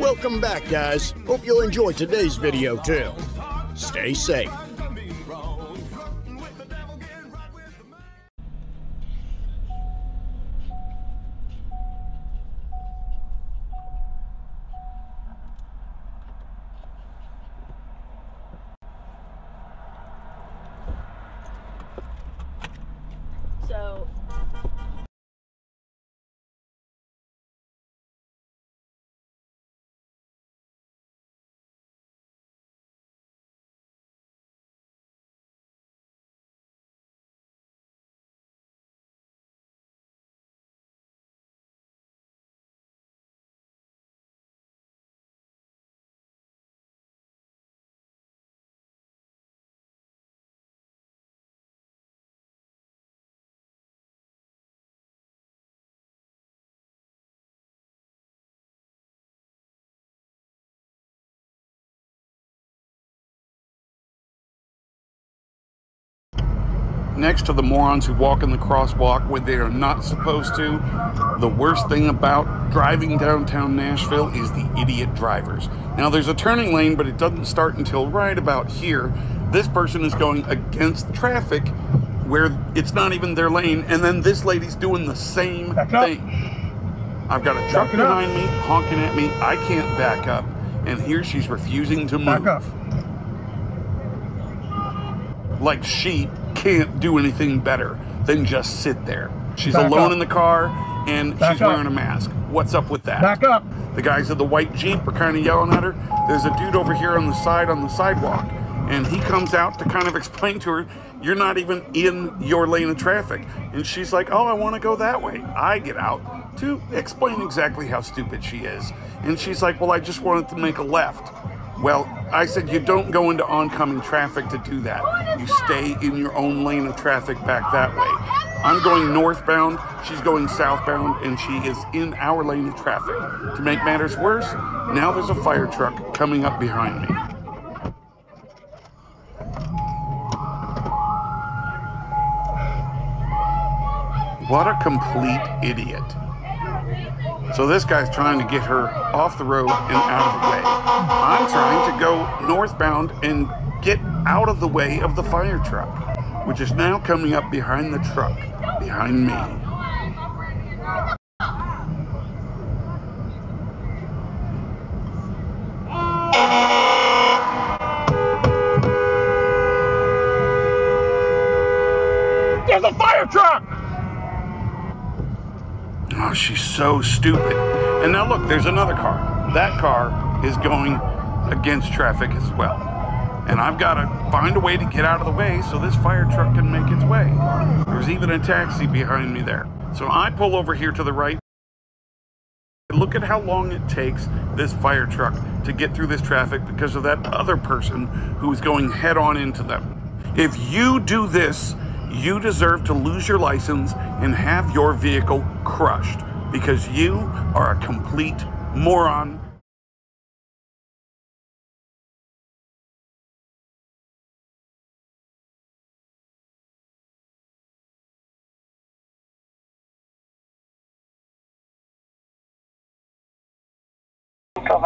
Welcome back, guys. Hope you'll enjoy today's video too. Stay safe. So next to the morons who walk in the crosswalk when they are not supposed to. The worst thing about driving downtown Nashville is the idiot drivers. Now, there's a turning lane, but it doesn't start until right about here. This person is going against traffic where it's not even their lane, and then this lady's doing the same thing. I've got a truck Back it up. behind me honking at me. I can't back up, and here she's refusing to move Back up. like she can't do anything better than just sit there. She's Back alone up. in the car and Back she's up. wearing a mask. What's up with that? Back up. The guys in the white Jeep are kind of yelling at her. There's a dude over here on the side on the sidewalk and he comes out to kind of explain to her, You're not even in your lane of traffic. And she's like, Oh, I want to go that way. I get out to explain exactly how stupid she is. And she's like, Well, I just wanted to make a left. Well, I said you don't go into oncoming traffic to do that. You stay in your own lane of traffic back that way. I'm going northbound, she's going southbound, and she is in our lane of traffic. To make matters worse, now there's a fire truck coming up behind me. What a complete idiot. So this guy's trying to get her off the road and out of the way. I'm trying to go northbound and get out of the way of the fire truck, which is now coming up behind the truck, behind me. There's a fire truck. Oh, she's so stupid. And now look, there's another car. That car is going against traffic as well. And I've got to find a way to get out of the way so this fire truck can make its way. There's even a taxi behind me there. So I pull over here to the right. Look at how long it takes this fire truck to get through this traffic because of that other person who's going head on into them. If you do this, you deserve to lose your license and have your vehicle crushed because you are a complete moron. Tô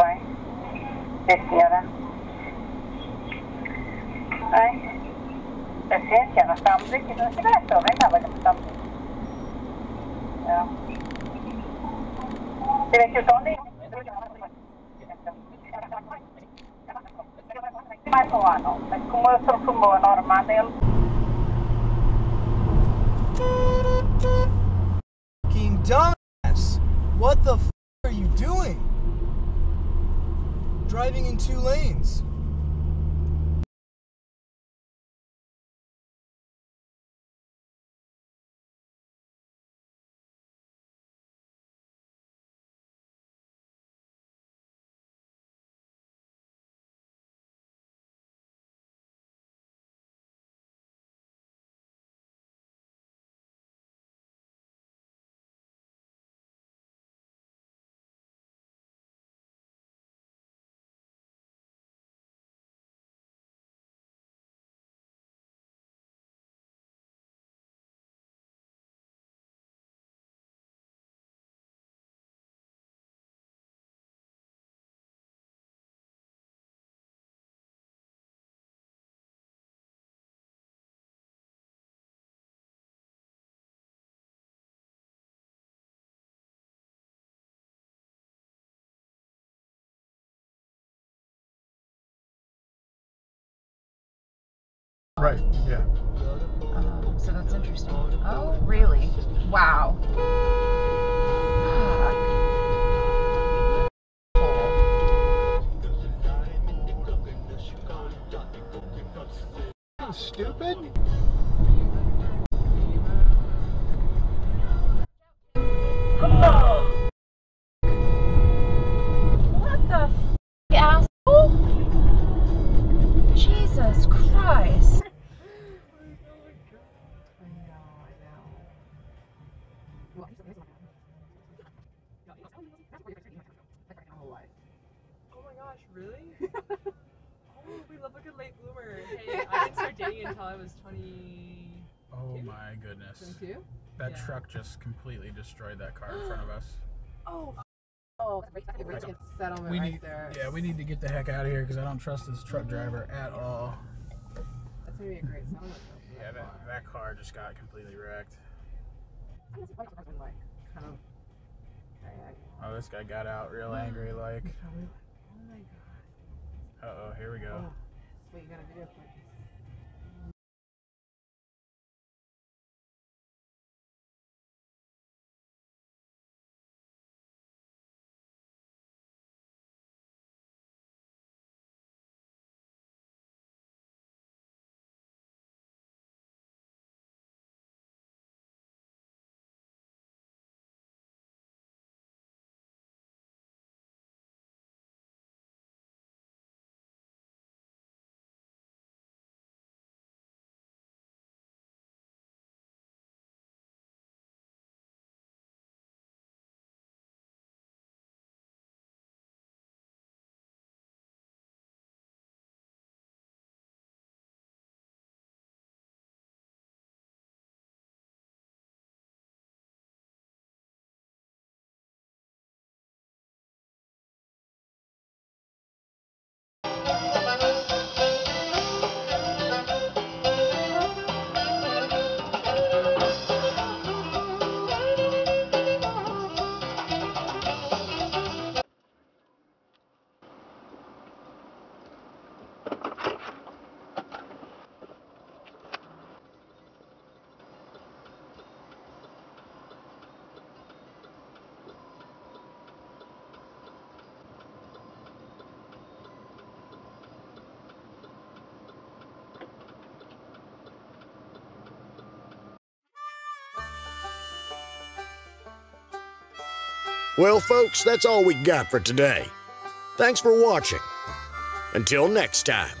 fucking dumbass. What the f are you doing? Driving in two lanes. Right. Yeah. Um, so that's interesting. Oh, really? Wow. Stupid. Oh, we love a good late bloomer. Hey, I didn't start dating until I was 20. Oh my goodness. 22? That Yeah. truck just completely destroyed that car in front of us. Oh, oh, settlement We right need, there. yeah, we need to get the heck out of here because I don't trust this truck driver at all. That's gonna be a great settlement. Yeah, that, that car just got completely wrecked. Oh, this guy got out real angry, like. Oh my god. Uh oh, here we go. What you gotta. Well, folks, that's all we got for today. Thanks for watching. Until next time.